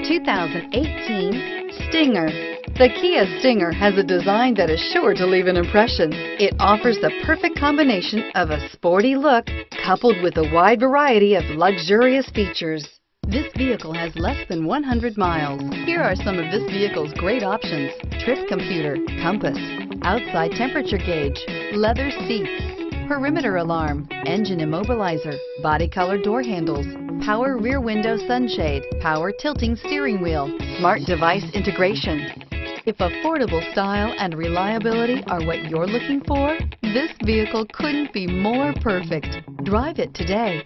the 2018 Stinger. The Kia Stinger has a design that is sure to leave an impression. It offers the perfect combination of a sporty look coupled with a wide variety of luxurious features. This vehicle has less than 100 miles. Here are some of this vehicle's great options. Trip computer, compass, outside temperature gauge, leather seats, perimeter alarm, engine immobilizer, body color door handles, power rear window sunshade, power tilting steering wheel, smart device integration. If affordable style and reliability are what you're looking for, this vehicle couldn't be more perfect. Drive it today.